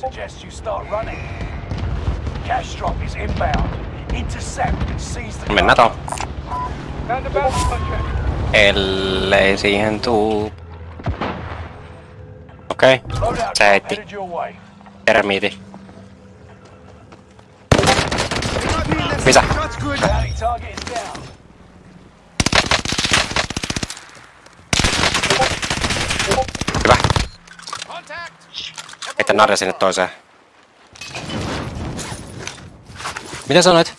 Suggest you start running. Cash drop is inbound. Intercept and seize the Mennään tuohon. Found a bounty contract. Ellei siihen tuu. Okei, Loadout se drop heitti headed termiiti. Missä? Heitä narja sinne toiseen. Mitä sanoit?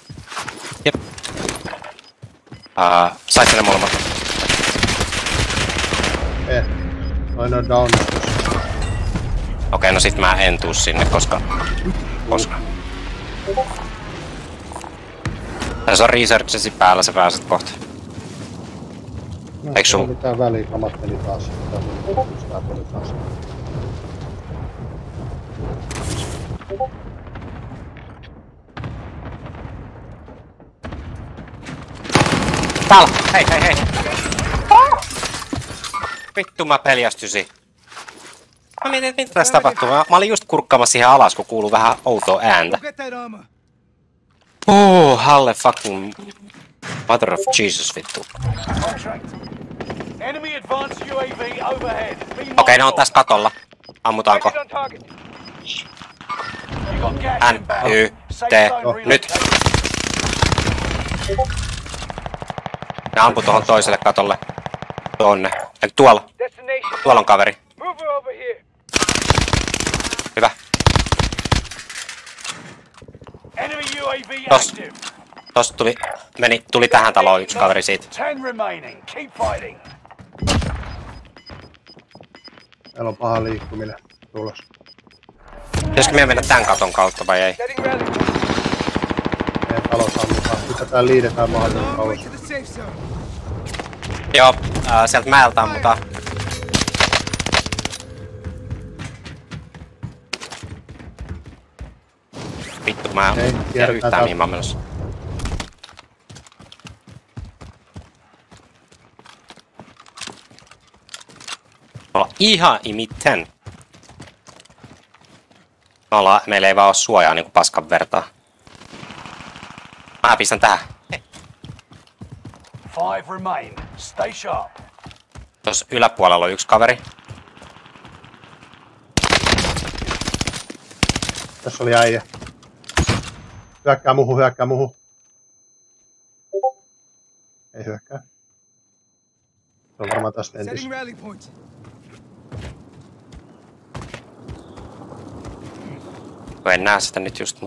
Jep. Uh, sait ne molemmat. Eh. Noin on down. Okei, no sit mä en tuu sinne, koska... Koska... Tässä on researchesi päällä, sä pääset kohta. No, Eikö sun- ei mitään väliä, kamatteli taas. Tää tuli taas. Täällä! Hei, hei, hei! Vittu mä peljästysin. Mä mietin, että mitä tässä tapahtuu. Mä, mä olin just kurkkaamassa siihen alas, kun kuuluu vähän outoa ääntä. Oh, Halle fucking... Mother of Jesus, vittu. Okei, okay, ne on tässä katolla. Ammutaanko? N. Y, T, nyt. Ne ampu tuohon toiselle katolle. Tuonne. Eli tuolla. Tuolla on kaveri. Hyvä. Tos. Tosta tuli, meni, tuli tähän taloon yksi kaveri siitä. Meillä on paha liikkuminen tulos. Pitäisikö meidän mennä tän katon kautta vai ei? Meidän talo sammutaan. Hypätään liidetään mahdollisimman zone. Joo, ää, sieltä mäeltä ammutaan. Vittu, mä en tiedä yhtään mihin mä oon menossa. Ihan imitten. Me ollaan, meillä ei vaan oo suojaa niinku paskan vertaa. Mä pistän tähän. Five remain. Stay sharp. Tuossa yläpuolella on yksi kaveri. Tässä oli äijä. Hyökkää muhu, hyökkää muhu. Ei hyökkää. Se on varmaan tässä Setting lentissä. rally point. Kun en näe sitä nyt just.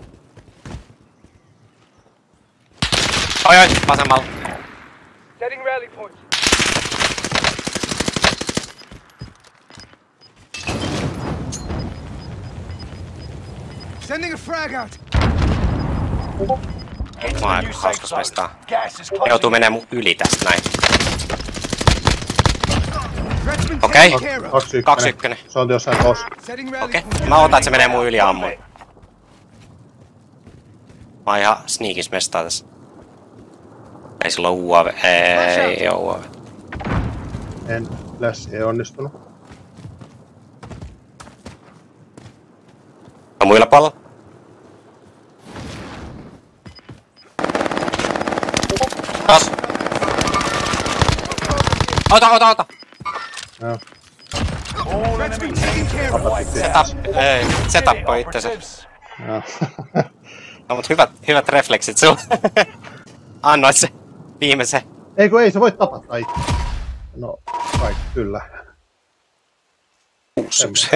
Oi oi, vasemmalla. Setting rally point. Sending a frag out. Mä. Gas is Ne joutuu menee mun yli tästä näin. Okei. Kaksi ykkönen. Se on jossain rally Okei. point. Mä otan, että se menee mun yli ja ammun. Mä oon ihan sneakis mestaa tässä. Ei sillä ole UAV. Ei oo UAV. En. Lässi ei onnistunut. On muilla pallo. Taas. Ota, ota, ota. Joo. Se, tapp, ei, se tappoi itsensä. Operatives. Joo. No, mut hyvät, hyvät refleksit sulla. Annoit se viimeisen. ei kun ei, se voi tapata itse. No, kai, kyllä. Kuusus.